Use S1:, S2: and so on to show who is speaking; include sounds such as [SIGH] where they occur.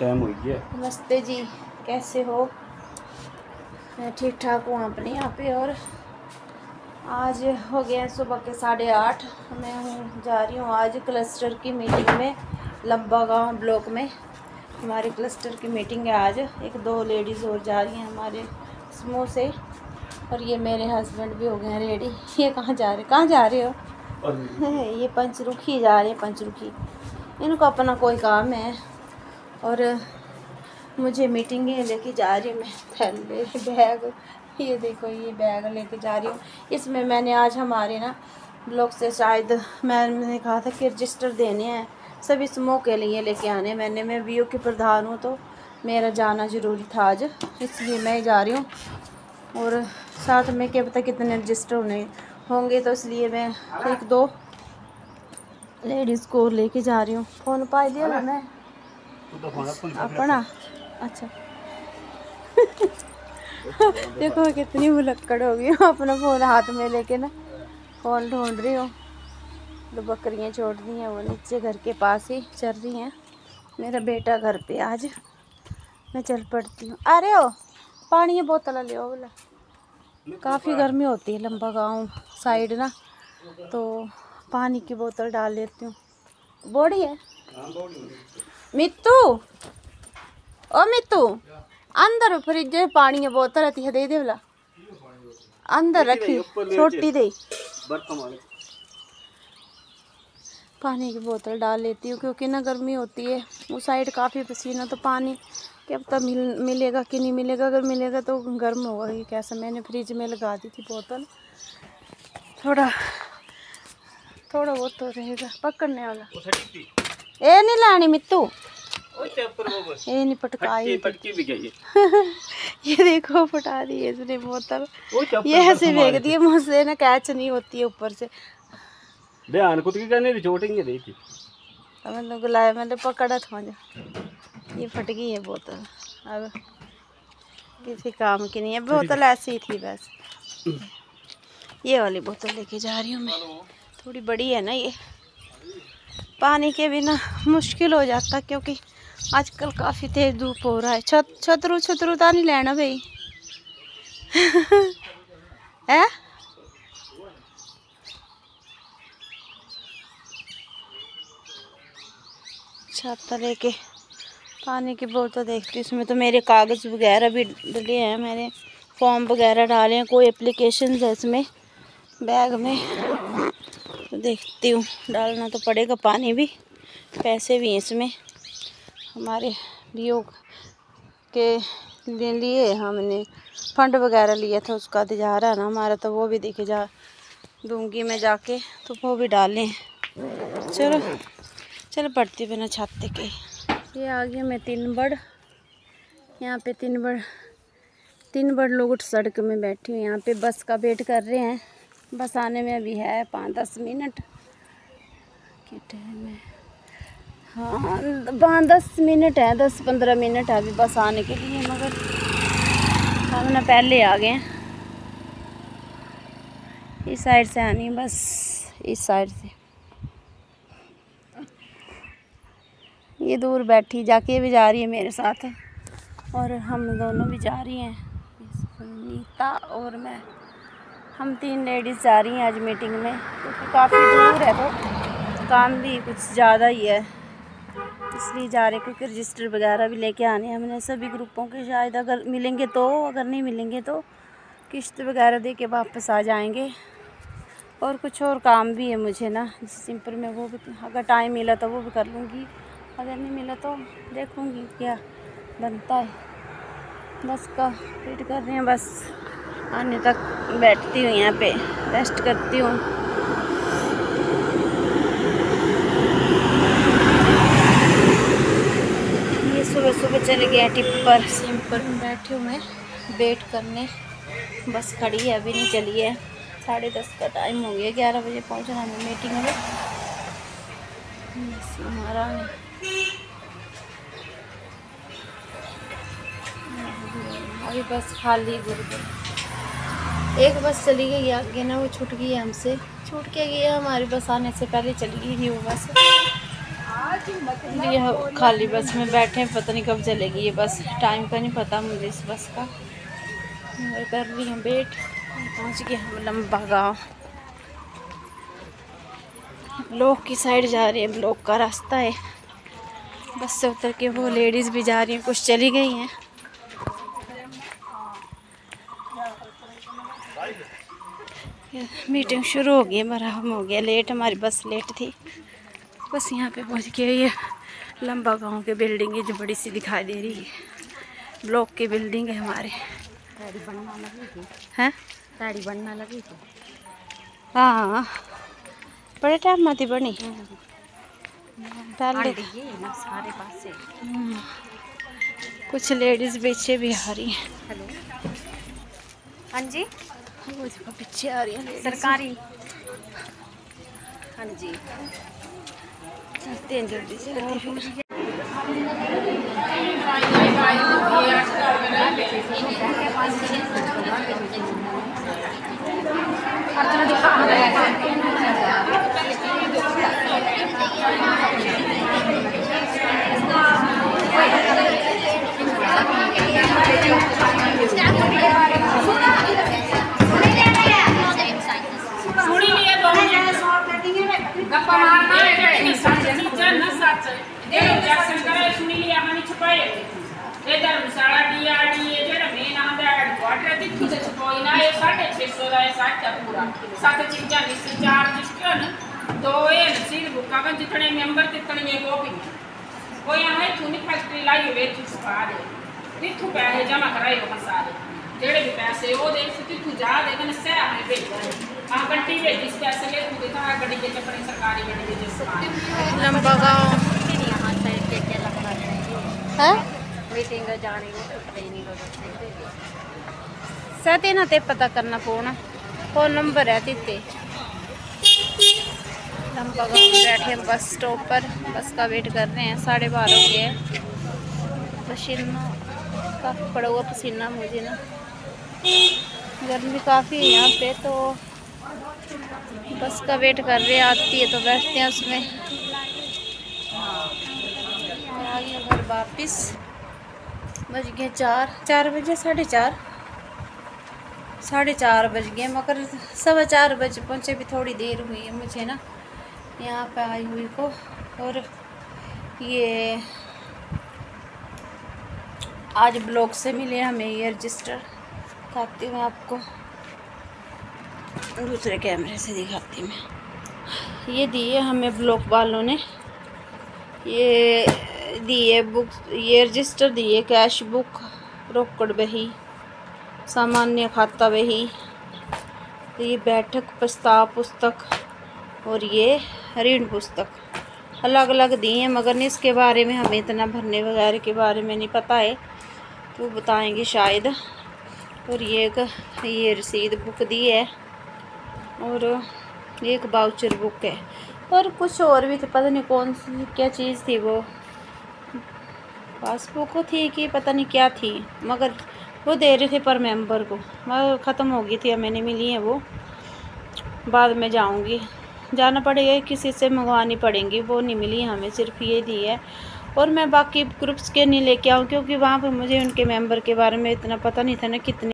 S1: Time हो गया।
S2: नमस्ते जी कैसे हो? मैं ठीक ठाक हूँ अपने यहाँ पे और आज हो गया सुबह के साढ़े आठ। मैं हूँ जा रही हूँ आज क्लस्टर की मीटिंग में लंबा गाँव ब्लॉक में। हमारे क्लस्टर की मीटिंग है आज। एक दो लेडीज़ और जा रही हैं हमारे समूह से और ये मेरे हस्बैंड भी हो गए हैं रेडी ये कहाँ जा रहे कहाँ जा रहे हो? [LAUGHS] ये पंचरुखी जा रहे हैं पंचरुखी। इनको अपना कोई काम है। और मुझे मीटिंग है लेके जा रही हूँ मैं। थैले बैग ये देखो ये बैग लेके जा रही हूँ। इसमें मैंने आज हमारे ना ब्लॉक से शायद मैंने कहा था कि रजिस्टर देने हैं। सभी समूह के लिए लेके आने। मैंने। मैं वी की प्रधान हूँ तो मेरा जाना ज़रूरी था आज इसलिए मैं जा रही हूँ। और साथ में क्या पता कितने रजिस्टर होने होंगे तो इसलिए मैं एक दो लेडीज़ को लेके जा रही हूँ। फ़ोन पा लिया ना मैं अपना। अच्छा। [LAUGHS] देखो कितनी भुलक्कड़ हो गई हूँ अपना फ़ोन हाथ में लेके ना। फ़ोन ढूंढ रही हूँ। दो बकरियाँ छोड़ दी हैं वो नीचे घर के पास ही चल रही हैं। मेरा बेटा घर पे आज। मैं चल पड़ती हूँ। अरे हो पानी की बोतल ले आओ बोला। काफ़ी गर्मी होती है लंबा गाँव साइड ना। तो पानी की बोतल डाल लेती हूँ बॉडी है। मित्तू। ओ मित्तू अंदर फ्रिज पानी की बोतल है दे दे बोला अंदर रखी छोटी दे पानी की बोतल डाल लेती हूँ क्योंकि ना गर्मी होती है। उस साइड काफ़ी पसीना तो पानी क्या पता मिल मिलेगा कि नहीं मिलेगा? अगर मिलेगा तो गर्म होगा कि कैसा? मैंने फ्रिज में लगा दी थी बोतल। थोड़ा थोड़ा बहुत तो रहेगा पकड़ने वाला। ए नहीं लानी मित्तू। ये नहीं पटकाई
S1: पटकी भी गई [LAUGHS]
S2: ये देखो फटा दी इसने बोतल। ये ऐसे फेंक दिए मुझसे ना कैच नहीं होती है ऊपर से।
S1: ध्यान कुछ की करने चोटेंगे देखी।
S2: तो मैंने पकड़ा था मुझे ये फट गई है बोतल। अब किसी काम की नहीं है बोतल ऐसी ही थी बस। ये वाली बोतल लेके जा रही हूँ मैं। थोड़ी बड़ी है ना ये। पानी के बिना मुश्किल हो जाता क्योंकि आजकल काफ़ी तेज धूप हो रहा है। छत छतरू छतरू तो नहीं लेना भाई। [LAUGHS] है? छाता लेके पानी की बोतल देखती हूँ। इसमें तो मेरे कागज़ वगैरह भी डले हैं। मैंने फॉर्म वगैरह डाले हैं। कोई एप्लीकेशन है इसमें? बैग में। देखती हूँ। डालना तो पड़ेगा, पानी भी। पैसे भी हैं इसमें। हमारे योग के लिए हमने फंड वगैरह लिया था, उसका जा रहा ना हमारा तो वो भी देखे जा, दूँगी मैं जाके तो वो भी डालें। चलो चलो पड़ती बिना छाते के। ये आ गया मैं तीन बड़। यहाँ पे तीन बड़ तीन बड़ लोग सड़क में बैठी हूँ। यहाँ पे बस का वेट कर रहे हैं। बस आने में अभी है पाँच दस मिनट। के टाइम है। हाँ पाँच दस मिनट है, दस पंद्रह मिनट है अभी बस आने के लिए, मगर हम ना पहले आ गए इस साइड से आनी है बस, इस साइड से। ये दूर बैठी, जाके भी जा रही है मेरे साथ। और हम दोनों भी जा रही हैं। नीता और मैं। हम तीन लेडीज़ जा रही हैं आज मीटिंग में, क्योंकि काफ़ी दूर है तो काम भी कुछ ज़्यादा ही है, इसलिए जा रहे क्योंकि रजिस्टर वगैरह भी लेके आने हैं हमने सभी ग्रुपों के। शायद अगर मिलेंगे तो अगर नहीं मिलेंगे तो किश्त वगैरह दे के वापस आ जाएँगे। और कुछ और काम भी है मुझे ना सिंपल में वो भी, अगर टाइम मिला तो वो भी कर लूँगी। अगर नहीं मिला तो देखूँगी क्या बनता है। बस का वेट कर रहे हैं बस। आने तक बैठती हूँ यहाँ पे रेस्ट करती हूँ। ये सुबह सुबह चले गए टिप्पर सिंपल में बैठी हूँ मैं, वेट करने। बस खड़ी है, अभी नहीं चली है। साढ़े दस का टाइम हो गया, ग्यारह बजे पहुँचना है मीटिंग में। हमारा अभी बस खाली गुरुकुल। एक बस चली गई आगे, ना वो छूट गई हमसे। छूट के गई हमारी बस, आने से पहले चली गई वो बस। यह खाली बस में बैठे हैं, पता नहीं कब चलेगी ये बस। टाइम का नहीं पता मुझे इस बस का। मैं कर रही हूँ वेट पहुँच गए हम लंबा गाँव। ब्लॉक की साइड जा रही है ब्लॉक का रास्ता है। बस से उतर के वो लेडीज़ भी जा रही हैं, कुछ चली गई हैं। मीटिंग शुरू हो गई है हम हो गया लेट हमारी बस लेट थी। बस यहाँ पे पहुँच गए ये लंबा गाँव की बिल्डिंग है जो बड़ी सी दिखाई दे रही है। ब्लॉक की बिल्डिंग है हमारे। हैं?
S3: साड़ी बनना लगी थी?
S2: हाँ। बड़े टाइम में थी बनी डाल
S3: ये ना सारे पास। से
S2: हम्म। कुछ लेडीज़ बेचे भी आ रही हैं।
S3: हेलो। हाँ जी?
S2: वो पीछे आ रही है
S3: सरकारी हाँ जी
S2: जल्दी
S4: હવે ધર્મશાળા ડીઆરડીએ છે ને મેન આંધા હેડક્વાર્ટર દીધું છે કોઈના એ સાડે છસો ના એ સાચા પૂરા સાથે ચિંચાલીસ ચાર્જ કયો ને તો એ સીર ભૂકામાં જીતણે મેમ્બર તિતણી એ ગોપી કોઈ આ થૂની ફેક્ટરી લાવી વે તું સારે તીથું પૈસે જમા કરાયો પણ સારે जेड़े भी पैसे वो दे सकती तू जा दे कने से हमें भेज दे हाँ कंटी भेज इस पैसे ले तू देखा है गड्डी के चपड़े सरकारी गड्डी के जैसे
S2: लंबा गाँव हाँ करना पौना फ़ोन नंबर है तीते लंबा गाँव बैठे बस स्टॉप पर बस का वेट कर रहे हैं साढ़े बारह हो गए। पसीना काफ़ी पड़ा हुआ पसीना मुझे ना गर्मी काफ़ी है यहाँ पे तो बस का वेट कर रहे हैं आती है तो बैठते हैं उसमें आ गए घर वापस बज गए चार। चार बजे, साढ़े चार। साढ़े चार बज गए, मगर सवा चार बजे पहुँचे, भी थोड़ी देर हुई है मुझे ना। यहाँ पे आई हुई को, और ये आज ब्लॉक से मिले हमें ये रजिस्टर। दिखाती हूँ आपको। दूसरे कैमरे से दिखाती हूँ मैं। ये दिए हमें ब्लॉक वालों ने। ये दिए, बुक, ये रजिस्टर दिए कैश बुक रोकड़ बही सामान्य खाता बही ये बैठक, प्रस्ताव पुस्तक और ये ऋण पुस्तक। अलग अलग दी हैं, मगर नहीं, इसके बारे में हमें इतना भरने वगैरह के बारे में नहीं पता है। तो बताएँगे शायद। और ये एक, ये रसीद बुक दी है और ये एक बाउचर बुक है। और कुछ और भी थे, पता नहीं कौन सी, क्या चीज़ थी वो? पासबुक थी कि पता नहीं क्या थी, मगर वो दे रहे थे पर मेंबर को। मगर ख़त्म हो गई थी हमें नहीं मिली है वो। बाद में जाऊँगी। जाना पड़ेगा, किसी से मंगवानी पड़ेंगी, वो नहीं मिली हमें, सिर्फ़ ये दी है। और मैं बाकी ग्रुप्स के नहीं लेके आऊँ, क्योंकि वहाँ पर मुझे उनके मेंबर के बारे में इतना पता नहीं था ना कितने